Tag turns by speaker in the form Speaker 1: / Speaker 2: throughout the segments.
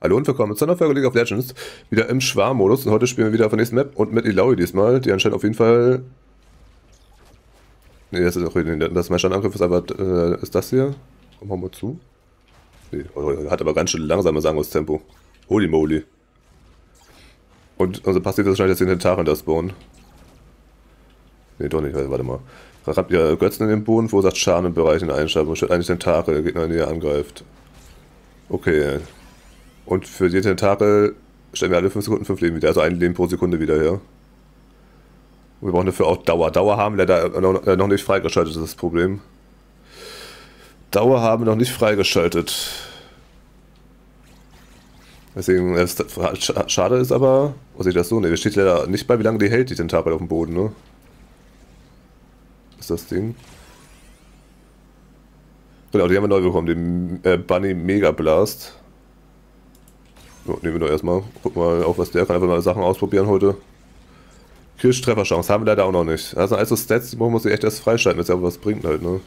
Speaker 1: Hallo und willkommen zu einer Folge League of Legends. Wieder im Schwarmmodus und heute spielen wir wieder auf der nächsten Map und mit Ilaoi diesmal, die anscheinend auf jeden Fall... Ne, das ist auch das mein Standangriff, ist aber, äh, ist das hier? Komm, hau mal zu. Nee, oh, hat aber ganz schön langsames Angriffstempo. Holy moly. Und also passiert das wahrscheinlich, dass die Tentaren das bauen. Ne, doch nicht, warte mal. Habt ihr Götzen in den Boden, verursacht Schaden in Bereichen einschalten und statt eigentlich Tentakel, der Gegner in die angreift. Okay, und für die Tentakel stellen wir alle 5 Sekunden 5 Leben wieder, also ein Leben pro Sekunde wieder her. Und wir brauchen dafür auch Dauer. Dauer haben wir da noch nicht freigeschaltet, das ist das Problem. Dauer haben wir noch nicht freigeschaltet. Deswegen, äh, schade ist aber, was ich das so? Ne, steht leider nicht bei, wie lange die hält, die Tentakel auf dem Boden, ne? ist das Ding? Genau, die haben wir neu bekommen, den äh, Bunny Mega Blast. So, nehmen wir doch erstmal. Guck mal auf, was der kann. Einfach mal Sachen ausprobieren heute. Kirsch-Trefferchance haben wir leider auch noch nicht. Also, also Stats, die muss ich echt erst freischalten, es ja was bringt halt, ne?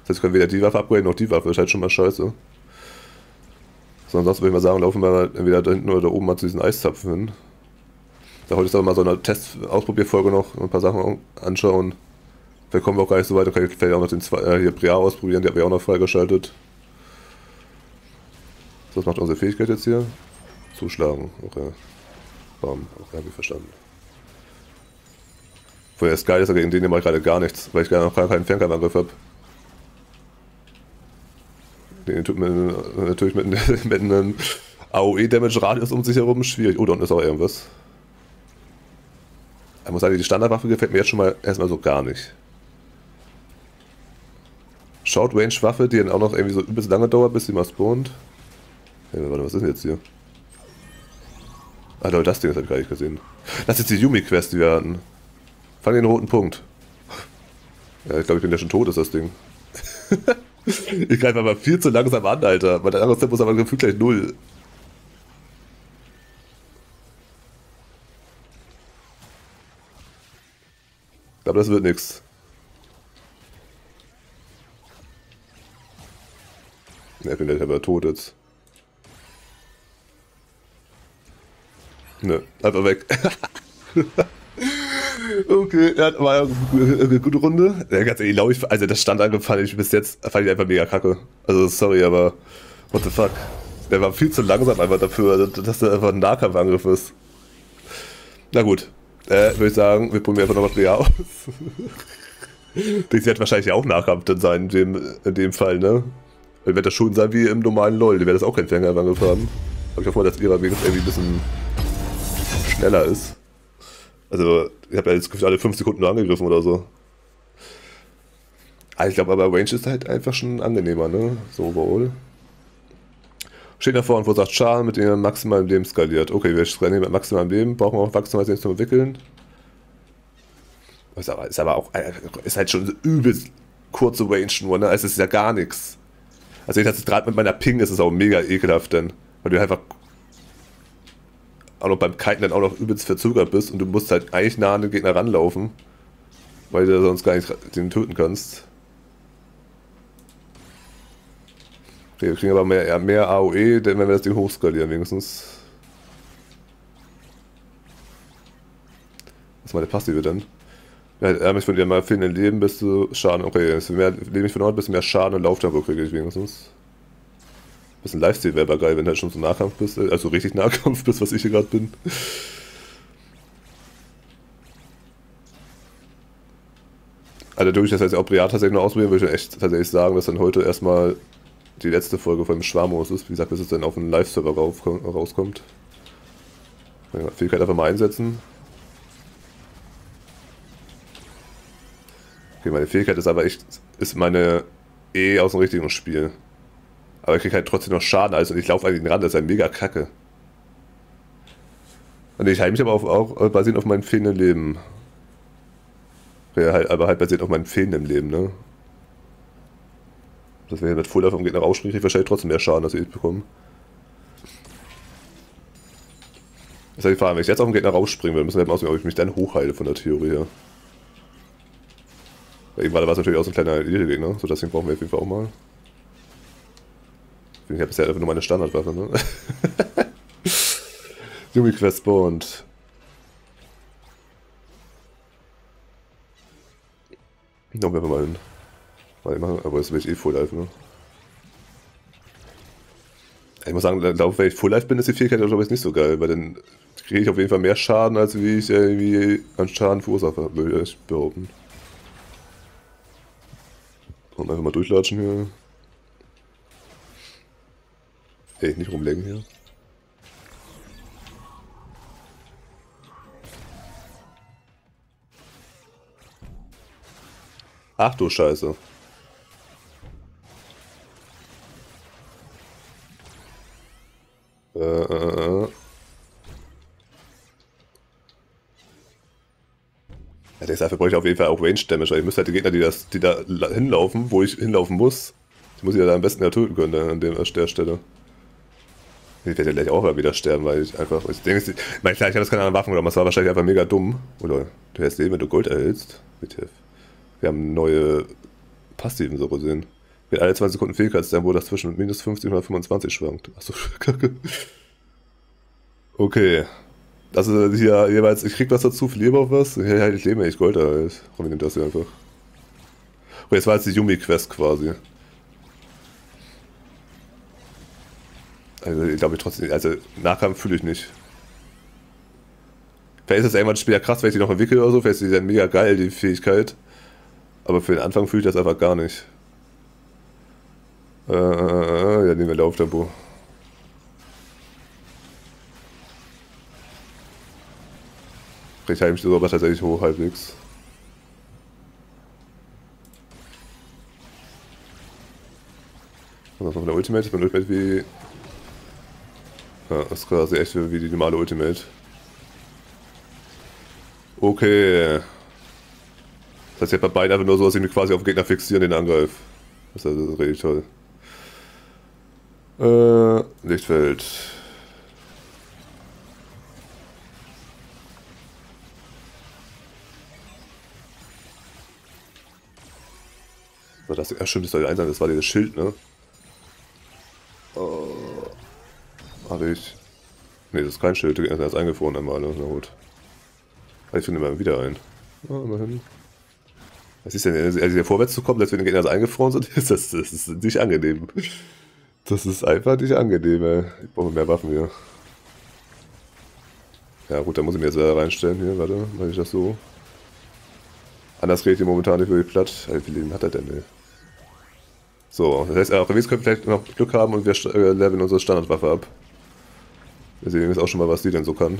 Speaker 1: Das heißt, können weder die Waffe upgraden noch die Waffe. Ist halt schon mal scheiße. So, ansonsten würde ich mal sagen, laufen wir entweder da hinten oder da oben mal zu diesen Eiszapfen hin. Da heute ist aber mal so eine Test-Ausprobierfolge noch, ein paar Sachen anschauen. Vielleicht kommen wir auch gar nicht so weit, dann kann ich vielleicht auch noch den zwei, äh, hier Briar ausprobieren, die haben wir auch noch freigeschaltet. So, was macht unsere Fähigkeit jetzt hier? Zuschlagen. Okay. Bam. Okay, habe ich verstanden. Vorher ist geil, ist gegen den ich gerade gar nichts, weil ich gar noch keinen Fernkampfangriff habe. Den tut mir natürlich mit, mit einem AOE-Damage-Radius um sich herum schwierig. Oh, da unten ist auch irgendwas. Ich muss sagen, die Standardwaffe gefällt mir jetzt schon mal erstmal so gar nicht. Short-Range-Waffe, die dann auch noch irgendwie so übelst lange dauert, bis sie mal spawnt. Hey, warte, was ist denn jetzt hier? Ah, Leute, das Ding, das hab ich gar nicht gesehen. Das ist die Yumi-Quest, die wir hatten. Fang den roten Punkt. Ja, ich glaube, ich bin ja schon tot, ist das Ding. ich greife aber viel zu langsam an, Alter. Mein anderes Tempo ist aber gefühlt gleich null. Ich glaube, das wird nichts. Ne, ich bin der aber tot jetzt. Ne, einfach weg. okay, ja, war ja eine gute Runde. Ja, ganz ehrlich, glaube ich, also das Standangriff fand ich bis jetzt fand ich einfach mega kacke. Also sorry, aber what the fuck. Der war viel zu langsam einfach dafür, dass der einfach ein Nahkampfangriff ist. Na gut, äh, würde ich sagen, wir probieren einfach noch Material aus. das wird wahrscheinlich auch Nahkampf dann sein in dem, in dem Fall, ne? Dann wird das schon sein wie im normalen LOL, die werden das auch kein Fernkampfangriff haben. Aber ich hoffe mal, dass ihrer wenigstens irgendwie ein bisschen schneller ist. Also, ich habe ja jetzt alle 5 Sekunden nur angegriffen oder so. Ah, ich glaube aber Range ist halt einfach schon angenehmer, ne? So overall. Steht da vorne, wo sagt Schaden, mit dem maximal im Leben skaliert. Okay, wir skalieren mit maximalem Leben, brauchen wir auch maximal zu entwickeln. Ist aber, ist aber auch, äh, ist halt schon übelst kurze Range nur, ne? Also, es ist ja gar nichts. Also, ich gerade mit meiner Ping ist es auch mega ekelhaft, denn, weil du einfach auch noch beim Kiten dann auch noch übelst verzögert bist und du musst halt eigentlich nah an den Gegner ranlaufen, weil du sonst gar nicht den töten kannst. Okay, wir kriegen aber mehr, mehr AOE, denn wenn wir das Ding hochskalieren wenigstens. Was ist meine Passive denn? Ja, er mich von dir mal fehlenden Leben, bist du Schaden. Okay, mehr Leben ich verloren, desto mehr Schaden und Lauftempo kriege ich wenigstens bisschen Lifestyle wäre aber geil, wenn du halt schon so Nahkampf bist, äh, also richtig Nahkampf bist, was ich hier gerade bin. Also durch das jetzt auch Briat tatsächlich noch ausprobieren, würde ich echt tatsächlich sagen, dass dann heute erstmal die letzte Folge von Schwarmos ist. Wie gesagt, bis es dann auf einen Live-Server rauskommt. Fähigkeit einfach mal einsetzen. Okay, meine Fähigkeit ist aber echt, ist meine E aus dem richtigen Spiel. Aber ich kriege halt trotzdem noch Schaden, also ich laufe an den Rand, das ist ein mega Kacke. Und ich halte mich aber auch, auch basierend auf meinem fehlenden Leben. Ja, halt, aber halt basierend auf meinem fehlenden Leben, ne? Das wäre mit Full vom Gegner rausspringen, kriege ich wahrscheinlich trotzdem mehr Schaden, als ich bekomme. Das ist halt die Frage, wenn ich jetzt auf den Gegner rausspringen will, müssen wir eben ausprobieren, ob ich mich dann hochheile von der Theorie her. Weil eben war es natürlich auch so ein kleiner Elite-Gegner, so deswegen brauchen wir auf jeden Fall auch mal. Ich habe bisher einfach nur meine Standardwaffe, ne? Yumi Quest spawned. Noch wir mal hin. Mal machen, aber das will ich eh Full Life, ne? Ich muss sagen, glaube, wenn ich Full Life bin, ist die Fähigkeit, glaube ich, nicht so geil, weil dann kriege ich auf jeden Fall mehr Schaden, als wie ich irgendwie an Schaden verursache, würde ich behaupten. Und einfach mal durchlatschen hier. Ey, nicht rumlegen hier. Ach du Scheiße. Äh, äh, äh. Ja, dafür brauche ich auf jeden Fall auch Range Damage, weil ich müsste halt die Gegner, die, das, die da hinlaufen, wo ich hinlaufen muss, die muss ich ja da am besten ja töten können an, an der Stelle. Ich werde ja gleich auch mal wieder sterben, weil ich einfach. Ich denke, ich, meine, klar, ich habe jetzt keine anderen Waffen genommen, das war wahrscheinlich einfach mega dumm. Oder du hältst Leben, wenn du Gold erhältst. Bitte. Wir haben neue Passiven so gesehen. Mit alle 20 Sekunden Fähigkeitstempo, das zwischen minus 50 und 25 schwankt. Achso, kacke. Okay. Also hier jeweils, ich krieg was dazu, verliere auch was. Ja, ich lebe echt Gold halt. Komm, ich nehme das hier einfach. Und jetzt war jetzt die Yumi-Quest quasi. Also ich glaube trotzdem, also Nahkampf fühle ich nicht. Vielleicht ist das irgendwann später krass, wenn ich die noch entwickle oder so, vielleicht ist die dann mega geil, die Fähigkeit. Aber für den Anfang fühle ich das einfach gar nicht. Äh, ja, nehmen wir Lauftempo. Ich halte mich sogar tatsächlich hoch halbwegs. Was noch eine Ultimate? Ich bin Ultimate wie. Ja, das ist quasi echt wie die normale Ultimate. Okay. Das heißt, ich habe bei beiden einfach nur so, dass ich mich quasi auf den Gegner fixieren, den Angriff. Das ist also richtig toll. Äh, Lichtfeld. So, das, ja, stimmt, das die Einsam, das war dieses Schild, ne? Oh. Habe ich. Ne, das ist kein Schild, er ist eingefroren einmal, ne? Na gut. Ich finde immer wieder ein. Ja, immerhin. Was ist denn, also hier vorwärts zu kommen, als wenn die Gegner so eingefroren sind, das, das ist nicht angenehm. Das ist einfach nicht angenehm, ey. Ich brauche mehr Waffen hier. Ja gut, dann muss ich mir jetzt wieder reinstellen hier, warte, mache ich das so. Anders geht hier momentan nicht wirklich platt. Wie viel Leben hat er denn, ey? So, das heißt, auch wir können vielleicht noch Glück haben und wir äh, leveln unsere Standardwaffe ab. Wir sehen jetzt auch schon mal, was die denn so kann.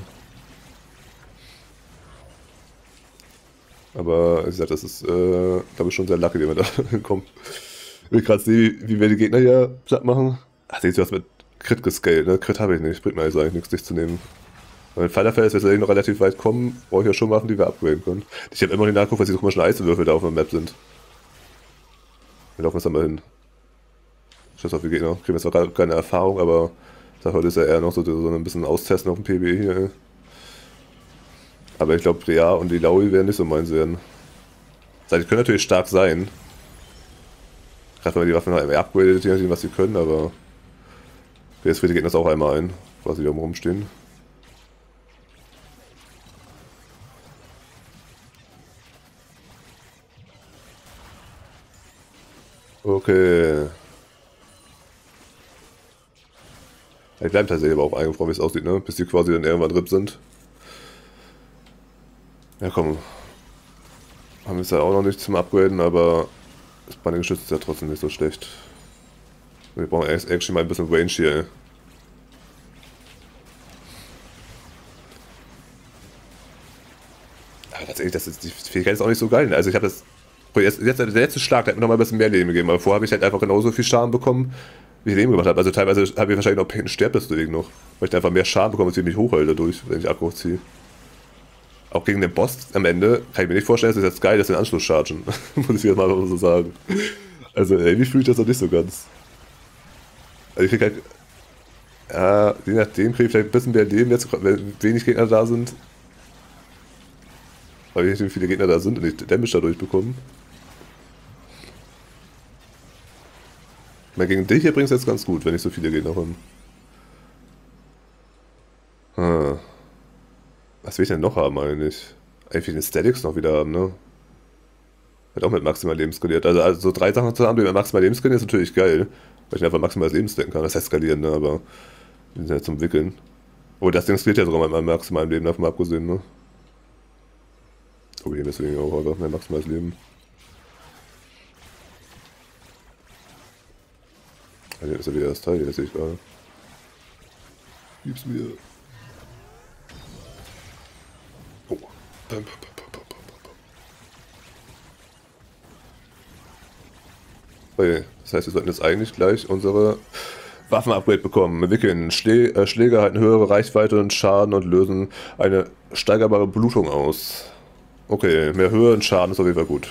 Speaker 1: Aber wie gesagt, das ist, äh, glaube ich, schon sehr lucky, wenn wir da hinkommen. Ich gerade sehe, wie wir die Gegner hier platt machen. Ach, siehst du, was mit Crit gescaled, ne? Crit habe ich nicht. Bringt mir also eigentlich nichts, dich zu nehmen. Wenn Fallerfell ist, wenn wir noch relativ weit kommen, brauche ich ja schon Waffen, die wir upgraden können. Ich habe immer noch den Nachguck, weil diese komischen Eiswürfel da auf der Map sind. Wir laufen jetzt einmal hin. Scheiß auf die Gegner. Kriegen jetzt zwar keine Erfahrung, aber sag, heute ist ja eher noch so, so ein bisschen austesten auf dem PBE hier. Aber ich glaube, Rea und die Laui werden nicht so meins werden. Das die können natürlich stark sein. Gerade wenn die Waffen halt upgradet, je nachdem, was sie können, aber die Gegner das auch einmal ein, quasi da rumstehen. Okay. Ich bleibe tatsächlich aber auch eingefroren, wie es aussieht, ne? Bis die quasi dann irgendwann RIP sind. Ja komm. Haben wir es ja auch noch nicht zum Upgraden, aber das Banninggeschütz ist ja trotzdem nicht so schlecht. Wir brauchen actually mal ein bisschen Range hier, ey. Aber tatsächlich, das ist, die Fähigkeit ist auch nicht so geil. Also ich habe das. Jetzt, jetzt, der letzte Schlag, der hat mir noch mal ein bisschen mehr Leben gegeben, aber vorher habe ich halt einfach genauso viel Schaden bekommen, wie ich Leben gemacht habe. Also teilweise habe ich wahrscheinlich noch Pain sterbt deswegen noch. Weil ich einfach mehr Schaden bekomme, als ich mich hochhalte dadurch, wenn ich Akku ziehe auch gegen den Boss am Ende, kann ich mir nicht vorstellen, dass es jetzt geil ist, den Anschluss chargen. Muss ich jetzt mal so sagen. Also irgendwie fühle ich das noch nicht so ganz. Also ich krieg halt. Ja, je nachdem kriege ich vielleicht ein bisschen mehr Leben jetzt, wenn wenig Gegner da sind. Weil nicht wie viele Gegner da sind und ich Damage dadurch bekomme. Mal gegen dich hier bringt es jetzt ganz gut, wenn ich so viele Gegner habe. Hm. Was will ich denn noch haben eigentlich? Eigentlich den Statics noch wieder haben, ne? Hat auch mit maximal Leben skaliert. Also, also so drei Sachen zu haben, die mit maximal Leben skalieren, ist natürlich geil. Weil ich einfach maximal Leben stacken kann. Das heißt skalieren, ne? Aber die sind ja zum Wickeln. Oh, das Ding skaliert ja sogar mit meinem maximalen Leben davon abgesehen, ne? Problem deswegen auch einfach mehr maximales Leben. Also hier ist ja wieder das Teil, das sehe ich gerade. Gib's mir. Oh. Bam, bam, bam, okay, das heißt, wir sollten jetzt eigentlich gleich unsere Waffen-Upgrade bekommen. Wir wickeln Schlä äh, Schläge halten höhere Reichweite und Schaden und lösen eine steigerbare Blutung aus. Okay, mehr Höhe und Schaden ist auf jeden Fall gut.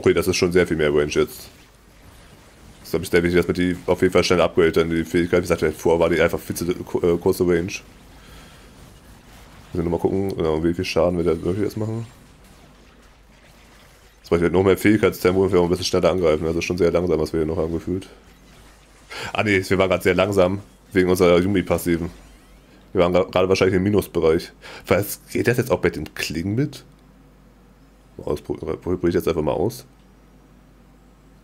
Speaker 1: Okay, das ist schon sehr viel mehr Range jetzt. Das ist, glaube ich, sehr wichtig, dass man die auf jeden Fall schnell upgradet, dann die Fähigkeit. Wie gesagt, vorher war die einfach viel zu äh, kurze Range. Müssen nochmal gucken, genau, wie viel Schaden wir da wirklich jetzt machen. Brauche ich halt noch mehr Fähigkeitstempo und wir ein bisschen schneller angreifen. Also schon sehr langsam, was wir hier noch haben gefühlt. Ah ne, wir waren gerade sehr langsam, wegen unserer Yumi-Passiven. Wir waren gerade wahrscheinlich im Minusbereich. Was, geht das jetzt auch bei dem Klingen mit? Probiere ich jetzt einfach mal aus.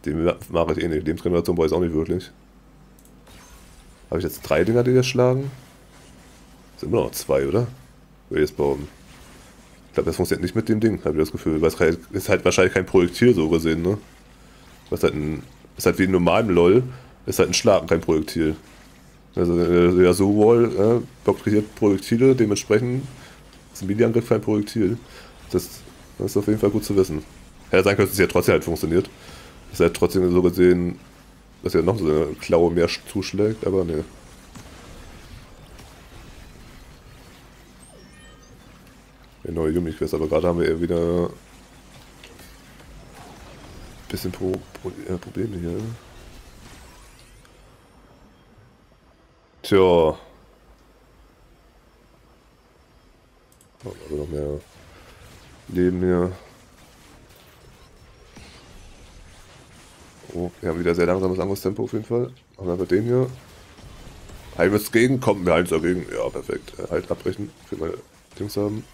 Speaker 1: Den mache ich eh nicht. Lebensgeneration brauche ich auch nicht wirklich. Habe ich jetzt drei Dinger, die das schlagen? Sind immer noch zwei, oder? Würde ich jetzt behaupten. Ich glaube, das funktioniert nicht mit dem Ding, habe ich das Gefühl. Weil es ist halt wahrscheinlich kein Projektil so gesehen, ne? Was halt ein. Ist halt wie in normalem LOL, ist halt ein Schlag kein Projektil. Also der So-Wall äh, blockiert Projektile, dementsprechend ist ein Mini-Angriff kein Projektil. Das das ist auf jeden Fall gut zu wissen. Hätte sein können, dass es ja trotzdem halt funktioniert. Dass er trotzdem so gesehen, dass er noch so eine Klaue mehr zuschlägt, aber ne. Der neue Yumi-Quest, aber gerade haben wir eher wieder ein bisschen Pro Pro äh, Probleme hier. Tja. Oh, also noch mehr Leben hier. Oh, wir haben wieder sehr langsames Angriffstempo auf jeden Fall. Machen wir den hier. Halbes gegen, kommt mir eins dagegen. Ja, perfekt. Äh, halt abbrechen, für meine Dings haben.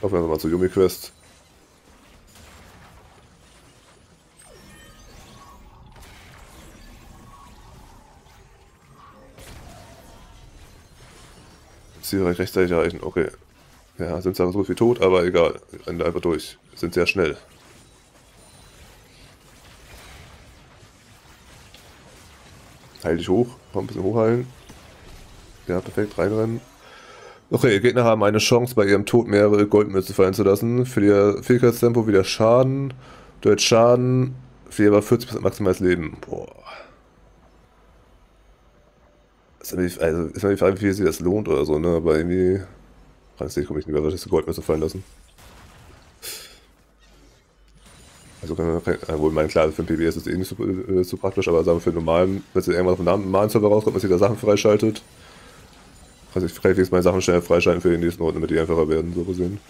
Speaker 1: Laufen wir mal zur Yumi Ziel rechtzeitig erreichen. Okay. Ja, sind zwar so viel tot, aber egal. Ende einfach durch. Sind sehr schnell. Heil dich hoch. Komm, ein bisschen hochheilen. Ja, perfekt. Reinrennen. Okay, Gegner haben eine Chance, bei ihrem Tod mehrere Goldmünze fallen zu lassen. Für ihr Fähigkeitstempo wieder Schaden. Durch Schaden. Für aber 40% maximales Leben. Boah. Ist die, also ist die Frage, wie viel sich das lohnt oder so, ne? Aber irgendwie. Weiß nicht, komme ich nicht über das Goldmesser fallen lassen. Also kann man, wohl mein klar, für ein PB ist es eh nicht so, äh, so praktisch, aber sagen wir für normalen, wenn es irgendwas auf einem normalen Server rauskommt, dass sich da Sachen freischaltet. Also ich kann wenigstens meine Sachen schnell freischalten für die nächsten Runden, damit die einfacher werden, so gesehen.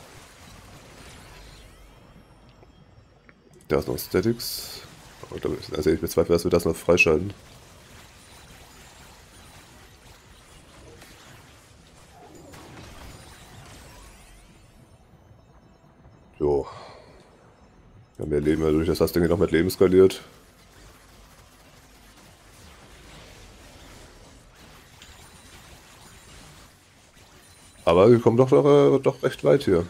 Speaker 1: Da ist noch Statics. Also ich bezweifle, dass wir das noch freischalten. Jo. Ja, mehr Leben dadurch, dass das Ding noch mit Leben skaliert. Aber wir kommen doch, doch, äh, doch recht weit hier.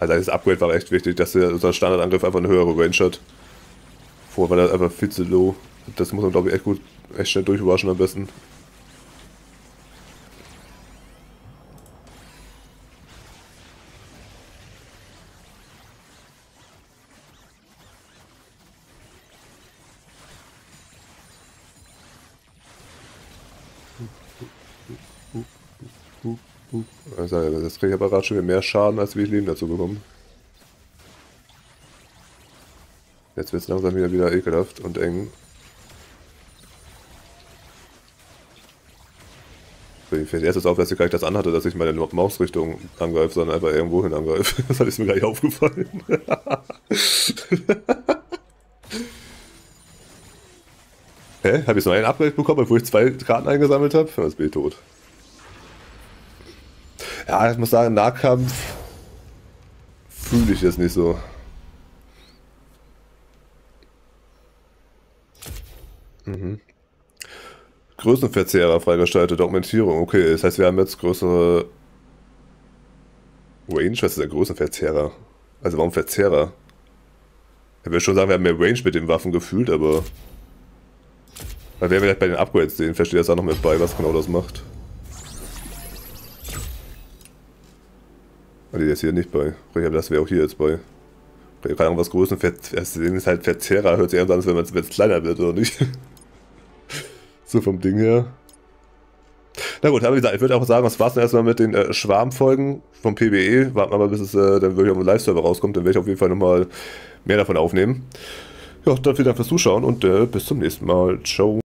Speaker 1: Also das Upgrade war echt wichtig, dass unser Standardangriff einfach eine höhere Range hat. Vorher war das einfach viel zu low. Das muss man glaube ich echt gut, echt schnell durchwaschen am besten. Also das kriege ich aber gerade schon mehr Schaden, als wie ich Leben dazu bekomme. Jetzt wird es langsam wieder, wieder ekelhaft und eng. Mir fällt erst auf, dass ich gar nicht das anhatte, dass ich meine Mausrichtung angreife, sondern einfach irgendwo hin angreife. Das hat mir gar nicht aufgefallen. Hä? Habe ich so ein Upgrade bekommen, bevor ich zwei Karten eingesammelt habe? Jetzt bin ich tot. Ja, ich muss sagen, Nahkampf fühle ich jetzt nicht so. Mhm. Größenverzehrer freigeschaltet, Augmentierung. Okay, das heißt, wir haben jetzt größere Range. Was ist der Größenverzehrer? Also warum Verzehrer? Ich würde schon sagen, wir haben mehr Range mit den Waffen gefühlt, aber... Werden wir vielleicht bei den Upgrades sehen. Verstehe das auch noch mit bei, was genau das macht. Ah, die ist hier nicht bei. Das wäre auch hier jetzt bei. Keine Ahnung, was Größenverzehrer ist halt Verzehrer. Hört sich an, als wenn es kleiner wird, oder nicht? So vom Ding her. Na gut, aber wie gesagt, ich würde auch sagen, das war's dann erstmal mit den äh, Schwarmfolgen vom PBE. Warten wir mal, bis es äh, dann wirklich auf dem Live-Server rauskommt. Dann werde ich auf jeden Fall nochmal mehr davon aufnehmen. Ja, dann vielen Dank fürs Zuschauen und äh, bis zum nächsten Mal. Ciao.